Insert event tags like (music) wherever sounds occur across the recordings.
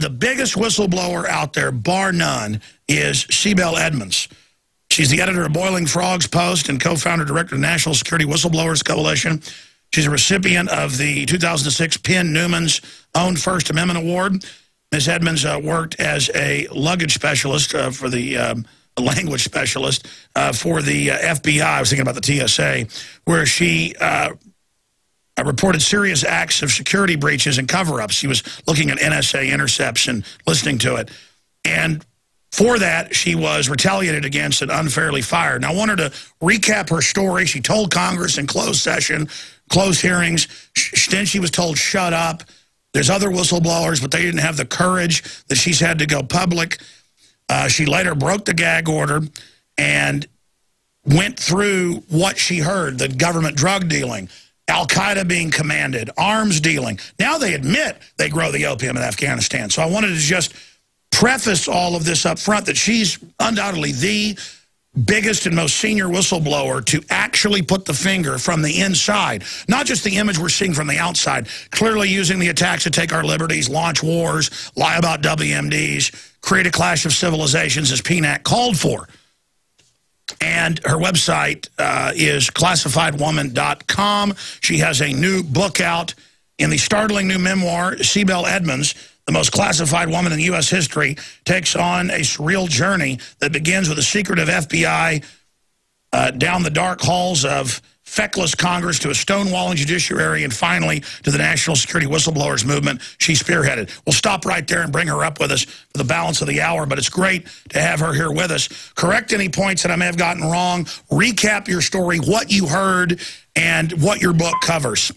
the biggest whistleblower out there, bar none, is Sibel Edmonds. She's the editor of Boiling Frogs Post and co-founder director of National Security Whistleblowers Coalition. She's a recipient of the 2006 PEN Newman's own First Amendment Award. Ms. Edmonds uh, worked as a luggage specialist uh, for the um, language specialist uh, for the uh, FBI. I was thinking about the TSA, where she uh, reported serious acts of security breaches and cover-ups. She was looking at NSA intercepts and listening to it. And for that, she was retaliated against and unfairly fired. Now, I want her to recap her story. She told Congress in closed session, closed hearings. Then she was told, shut up. There's other whistleblowers, but they didn't have the courage that she's had to go public. Uh, she later broke the gag order and went through what she heard, the government drug dealing, Al-Qaeda being commanded, arms dealing. Now they admit they grow the opium in Afghanistan. So I wanted to just preface all of this up front that she's undoubtedly the biggest and most senior whistleblower to actually put the finger from the inside, not just the image we're seeing from the outside, clearly using the attacks to take our liberties, launch wars, lie about WMDs, create a clash of civilizations as PNAC called for. And her website uh, is classifiedwoman.com. She has a new book out in the startling new memoir, Sibel Edmonds, the most classified woman in U.S. history, takes on a surreal journey that begins with a secretive FBI uh, down the dark halls of feckless Congress to a stonewalling judiciary and finally to the national security whistleblowers movement she spearheaded. We'll stop right there and bring her up with us for the balance of the hour, but it's great to have her here with us. Correct any points that I may have gotten wrong. Recap your story, what you heard, and what your book covers.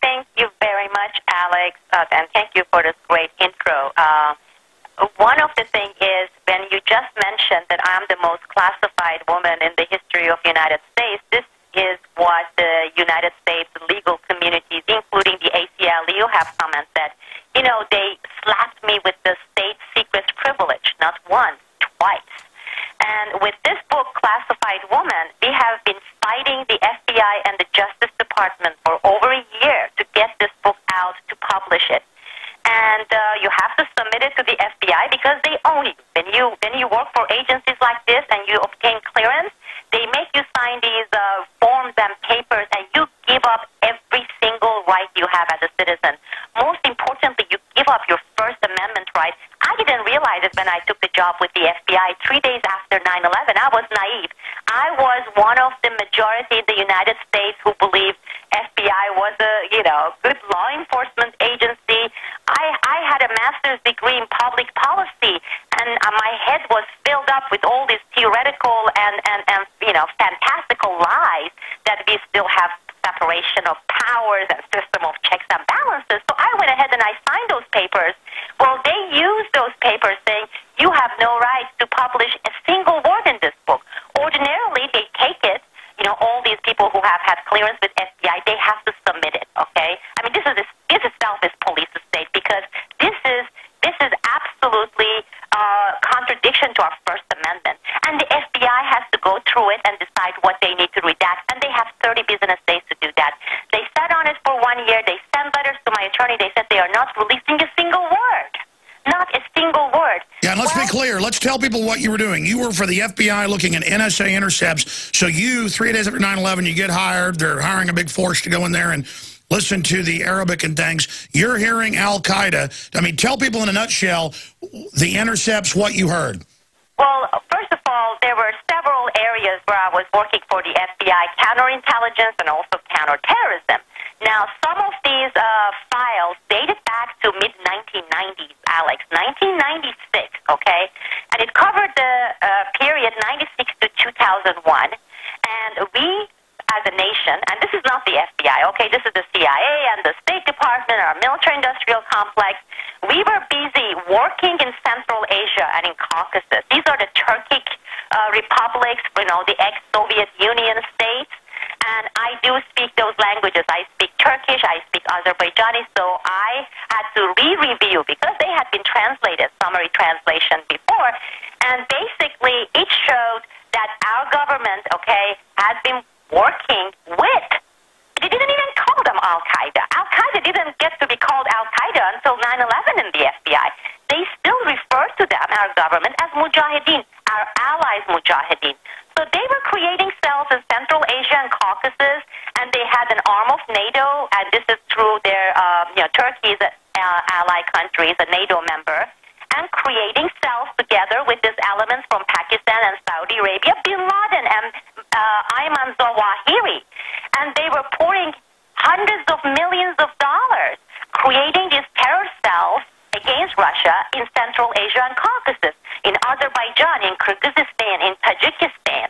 Thank you very much, Alex, uh, and thank you for this great intro. Uh, one of the things is when you just mentioned that I'm the most classified woman in the history of the United States, this is what the United States legal communities, including the ACLU, have commented. You know, they slapped me with the state secret privilege, not once, twice. And with this book, Classified Woman, we have been fighting the FBI and the Justice Department for over a year to get this book out to publish it. And uh, you have to submit it to the FBI because they own you. When you when you work for agencies like this and you obtain clearance, they make you sign these uh, forms and papers, and you give up every single right you have as a citizen. Most importantly, you give up your First Amendment right. I didn't realize it when I took the job with the FBI three days after 9/11. I was naive. I was one of the majority in the United States who believed FBI was a you know good law enforcement agency. I I had a master's degree in public policy, and uh, my head was filled up with all these theoretical and and and you know fantastical lies that we still have separation of powers and system of checks and balances. So I went ahead and I signed those papers. Well, they used those papers saying you have no right to publish a single word in this book. Ordinarily, they take it you know, all these people who have had clearance with FBI, they have Yeah, and let's well, be clear. Let's tell people what you were doing. You were for the FBI looking at NSA intercepts. So you, three days after 9-11, you get hired. They're hiring a big force to go in there and listen to the Arabic and things. You're hearing Al-Qaeda. I mean, tell people in a nutshell the intercepts, what you heard. Well, first of all, there were several areas where I was working for the FBI, counterintelligence and also counterterrorism. Now, some of these uh, files dated back to mid 1990s, Alex, 1996. Okay, and it covered the uh, period 96 to 2001, and we as a nation, and this is not the FBI, okay, this is the CIA and the State Department, our military industrial complex. We were busy working in Central Asia and in Caucasus. These are the Turkic uh, republics, you know, the ex Soviet Union states and I do speak those languages. I speak Turkish, I speak Azerbaijani, so I had to re-review because they had been translated, translation before, and basically it showed that our government, okay, has been working with, they didn't even call them Al Qaeda. Al Qaeda didn't get to be called Al Qaeda until 9 11 in the FBI. They still refer to them, our government, as Mujahideen, our allies Mujahideen. So they were creating cells in Central Asia and Caucasus, and they had an arm of NATO, and this is through their, uh, you know, Turkey's uh, ally country, is a NATO member, and creating cells together with these elements from Pakistan and Saudi Arabia, Bin Laden and uh, Ayman Zawahiri. And they were pouring hundreds of millions of dollars creating these terror cells against Russia in Central Asia and Caucasus, in Azerbaijan, in Kyrgyzstan, in Tajikistan.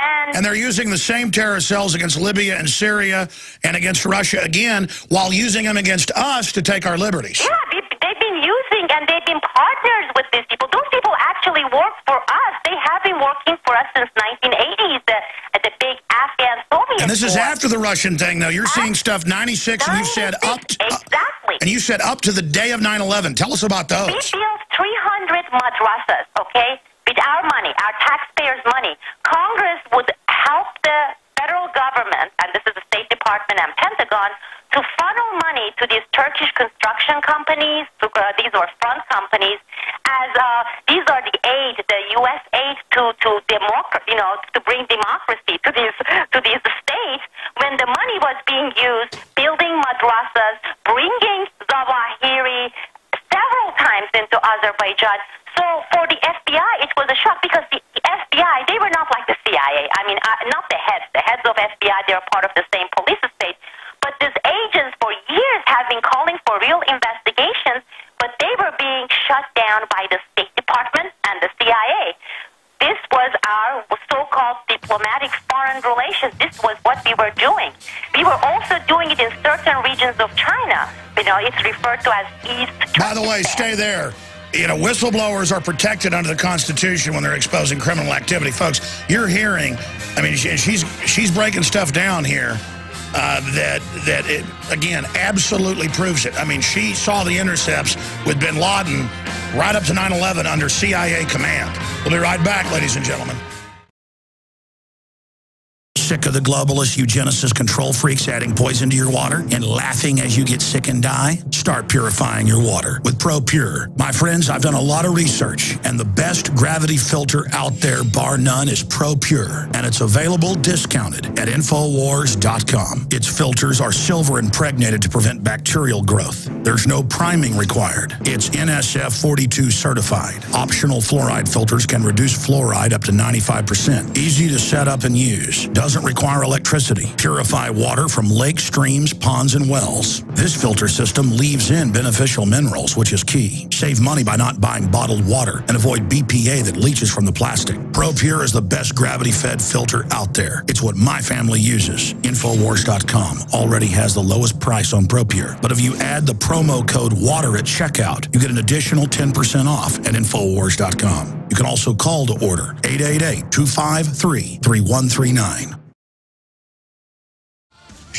And, and, they're using the same terror cells against Libya and Syria and against Russia again while using them against us to take our liberties. Yeah, they've been using and they've been partners with these people. Those people actually work for us. They have been working for us since 1980s, the, the big Afghan Soviet And this war. is after the Russian thing, though. You're seeing stuff 96, 96 and you said up to, exactly. and you said up to the day of 9/11. Tell us about those. We built 300 madrasas, okay? with our money, our taxpayers' money, Congress would help the federal government, and this is the State Department and Pentagon, to funnel money to these Turkish construction companies, to, uh, these are front companies, as uh, these are the aid, the U.S. aid to to democracy, you know, to bring democracy to these to these states. When the money was being used, building madrasas, bringing Zawahiri several times into Azerbaijan. So for the FBI, it was a shock because the, FBI, they were not like the CIA. I mean, uh, not the heads. The heads of FBI, they are part of the same police state. But these agents for years have been calling for real investigations, but they were being shut down by the State Department and the CIA. This was our so-called diplomatic foreign relations. This was what we were doing. We were also doing it in certain regions of China. You know, it's referred to as East. By the way, stay there you know, whistleblowers are protected under the Constitution when they're exposing criminal activity. Folks, you're hearing, I mean, she's she's breaking stuff down here uh, that, that it, again, absolutely proves it. I mean, she saw the intercepts with bin Laden right up to 9-11 under CIA command. We'll be right back, ladies and gentlemen. Sick of the globalist eugenicist control freaks adding poison to your water and laughing as you get sick and die? Start purifying your water with ProPure. My friends, I've done a lot of research, and the best gravity filter out there, bar none, is ProPure. And it's available discounted at Infowars.com. Its filters are silver impregnated to prevent bacterial growth. There's no priming required. It's NSF 42 certified. Optional fluoride filters can reduce fluoride up to 95%. Easy to set up and use. Doesn't require electricity. Purify water from lakes, streams, ponds, and wells. This filter system leaves in beneficial minerals, which is key. Save money by not buying bottled water and avoid BPA that leaches from the plastic. ProPure is the best gravity-fed filter out there. It's what my family uses. Infowars.com already has the lowest price on ProPure. But if you add the promo code WATER at checkout, you get an additional 10% off at Infowars.com. You can also call to order 888-253-3139.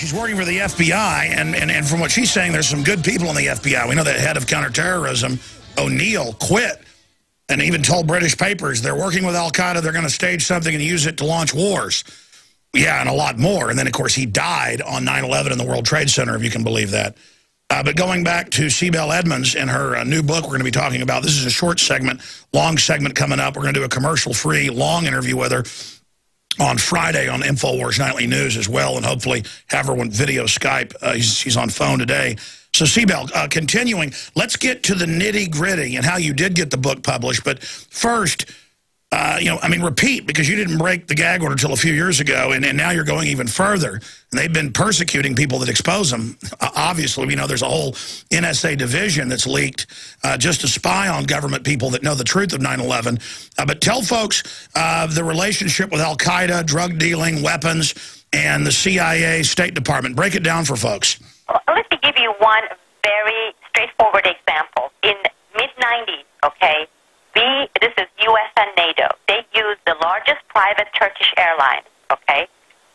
She's working for the FBI, and, and, and from what she's saying, there's some good people in the FBI. We know that head of counterterrorism, O'Neill, quit and even told British papers they're working with al-Qaeda, they're going to stage something and use it to launch wars. Yeah, and a lot more. And then, of course, he died on 9-11 in the World Trade Center, if you can believe that. Uh, but going back to Sibel Edmonds and her uh, new book we're going to be talking about, this is a short segment, long segment coming up. We're going to do a commercial-free, long interview with her on Friday on InfoWars Nightly News as well, and hopefully have her on video Skype. Uh, she's on phone today. So, Sibel, uh, continuing, let's get to the nitty-gritty and how you did get the book published. But first, uh, you know, I mean, repeat, because you didn't break the gag order until a few years ago, and, and now you're going even further. And they've been persecuting people that expose them. Uh, obviously, we know there's a whole NSA division that's leaked uh, just to spy on government people that know the truth of 9-11. Uh, but tell folks uh, the relationship with al-Qaeda, drug dealing, weapons, and the CIA, State Department. Break it down for folks. Well, let me give you one very straightforward example. In mid-90s, okay, we, this is U.S. and NATO, they used the largest private Turkish airline, okay,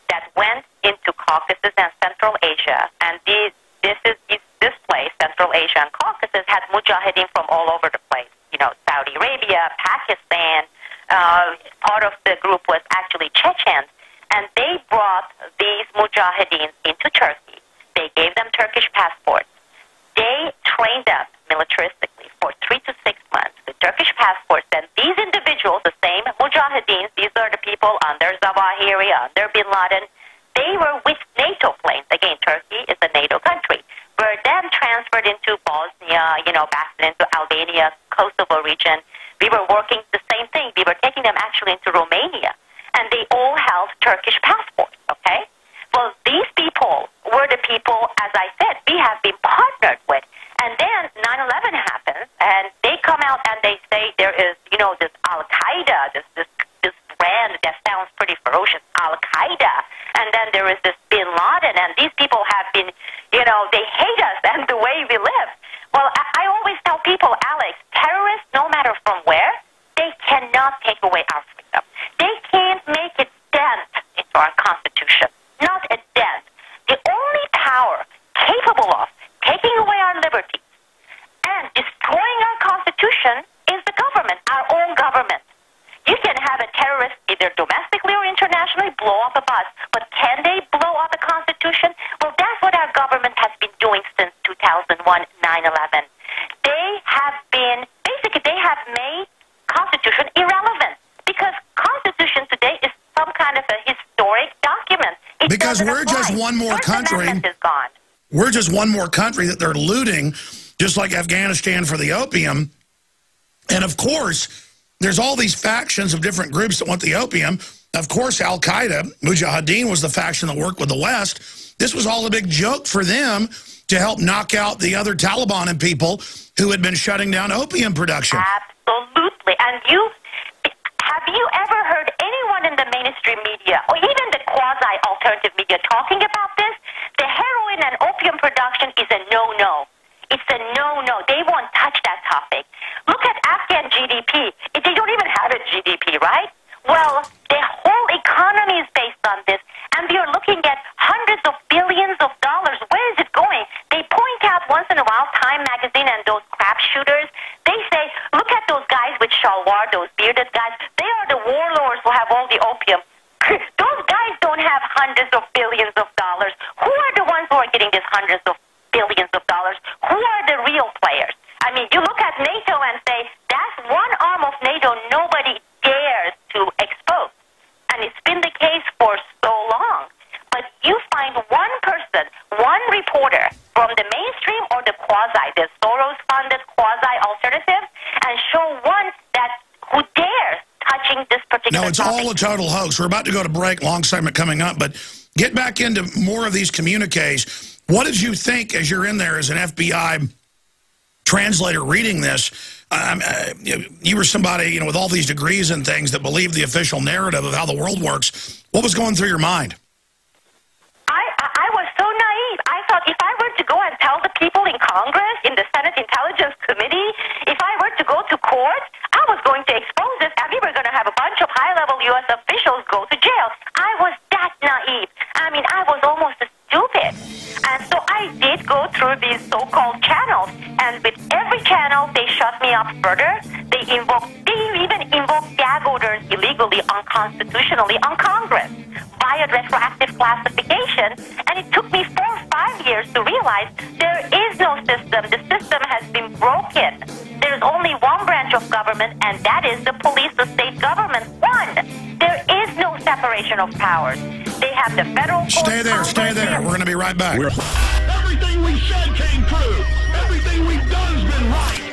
that went into Caucasus and Central Asia, and these, this is this place, Central Asia and Caucasus, had mujahideen from all over the place. You know, Saudi Arabia, Pakistan. Uh, part of the group was actually Chechens, and they brought these mujahideen into Turkey. They gave them Turkish passports. They trained them militaristically for three to six months with Turkish passports. And these individuals, the same Mujahideen, these are the people under Zawahiri, under Bin Laden, they were with NATO planes. Again, Turkey is a NATO country. Were then transferred into Bosnia, you know, back into Albania, Kosovo region. We were working the same thing. We were taking them actually into Romania. And they all held Turkish passports, okay? Well, these people were the people, as I said, we have been partnered with. And then 9/11 happens, and they come out and they say there is, you know, this Al Qaeda, this this this brand that sounds pretty ferocious, Al Qaeda, and then there is this Bin Laden, and these people have been, you know, they hate us and the way we live. Well, I, I always tell people, Alex, terrorists, no matter from where, they cannot take away our freedom. They can't make a dent into our Constitution, not a dent. The only power capable of taking away our liberties and destroying our Constitution is the government, our own government. You can have a terrorist either domestically or internationally blow up a bus, but can they blow up a Constitution? Well, that's what our government has been doing since 2001, 9/11. They have been basically they have made Constitution irrelevant because Constitution today is some kind of a historic document. It Because we're just one more First country. We're just one more country that they're looting, just like Afghanistan for the opium. And of course, there's all these factions of different groups that want the opium. Of course, Al Qaeda, Mujahideen was the faction that worked with the West. This was all a big joke for them to help knock out the other Taliban and people who had been shutting down opium production. Absolutely. And you have you ever heard anyone in the mainstream media or even the quasi alternative media talking about this? The heroin and opium production is a no no. It's a no no. They won't touch that topic. Look at Afghan GDP. If They don't even have a GDP, right? Well, the whole economy is based on this, and we are looking at hundreds of billions of dollars. Where is it going? They point out once in a while, Time magazine and those crap shooters, they say, look at those guys with shalwar, those bearded guys. They are the warlords who have all the opium. (laughs) Those guys don't have hundreds of billions of dollars. Who are the ones who are getting these hundreds of billions of dollars? Who are the real players? I mean, you look at NATO and say, that's one arm of NATO nobody dares to expose. And it's been the case for so long. But you find one person, one reporter from the mainstream or the quasi, the Soros-funded quasi-alternative, and show one that who dares touching this particular No, it's all a total hoax. We're about to go to break. Long segment coming up, but get back into more of these communiques. What did you think as you're in there as an FBI translator reading this? Um, uh, you were somebody, you know, with all these degrees and things that believed the official narrative of how the world works. What was going through your mind? I I was so naive. I thought if I were to go and tell the people in Congress, in the Senate Intelligence Committee, if I were to go to court, I was going to expose this, and we were going to have a bunch of high-level U.S. officials go to jail. I was that naive. I mean, I was almost stupid. And so I did go through these so-called channels, and with every channel, they shut me up further. They invoked, they even invoked gag orders illegally, unconstitutionally on Congress via retroactive classification. And it took me four or five years to realize there is no system. The system been broken. There's only one branch of government, and that is the police, the state government. One. There is no separation of powers. They have the federal. Stay there. Stay there. We're going to be right back. We're- Everything we said came true. Everything we've done has been right.